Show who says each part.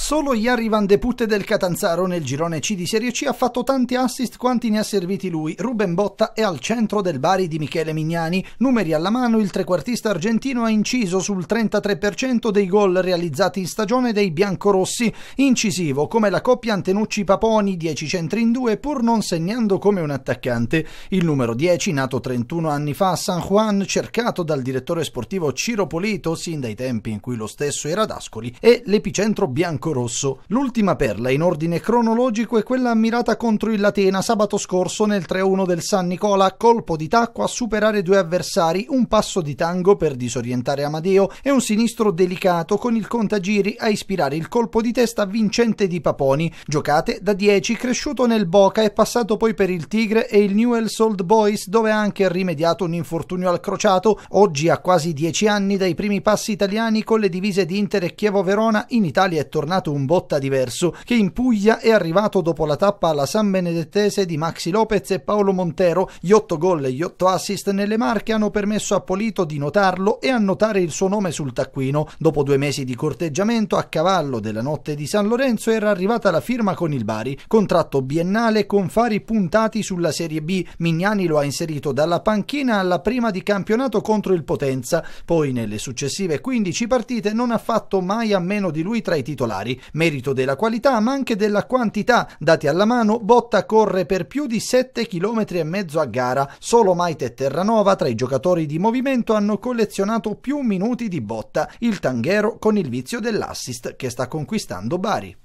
Speaker 1: Solo Jari Van de Putte del Catanzaro nel girone C di Serie C ha fatto tanti assist quanti ne ha serviti lui. Ruben Botta è al centro del Bari di Michele Mignani. Numeri alla mano, il trequartista argentino ha inciso sul 33% dei gol realizzati in stagione dei biancorossi. Incisivo come la coppia Antenucci-Paponi, 10 centri in due, pur non segnando come un attaccante. Il numero 10, nato 31 anni fa a San Juan, cercato dal direttore sportivo Ciro Polito sin dai tempi in cui lo stesso era ad Ascoli, è l'epicentro bianco bianco-rosso. L'ultima perla in ordine cronologico è quella ammirata contro il Latena sabato scorso nel 3-1 del San Nicola, colpo di tacco a superare due avversari, un passo di tango per disorientare Amadeo e un sinistro delicato con il contagiri a ispirare il colpo di testa vincente di Paponi. Giocate da 10, cresciuto nel Boca e passato poi per il Tigre e il Newell's Old Boys dove ha anche rimediato un infortunio al crociato. Oggi ha quasi 10 anni dai primi passi italiani con le divise di Inter e Chievo Verona, in Italia è tornato tornato un botta diverso, che in Puglia è arrivato dopo la tappa alla San Benedettese di Maxi Lopez e Paolo Montero. Gli otto gol e gli otto assist nelle marche hanno permesso a Polito di notarlo e annotare il suo nome sul taccuino. Dopo due mesi di corteggiamento, a cavallo della notte di San Lorenzo, era arrivata la firma con il Bari. Contratto biennale con fari puntati sulla Serie B. Mignani lo ha inserito dalla panchina alla prima di campionato contro il Potenza. Poi, nelle successive 15 partite, non ha fatto mai a meno di lui tra i titolari titolari. Merito della qualità, ma anche della quantità. Dati alla mano, Botta corre per più di 7 km e mezzo a gara. Solo Maite e Terranova tra i giocatori di movimento hanno collezionato più minuti di Botta, il tanghero con il vizio dell'assist che sta conquistando Bari.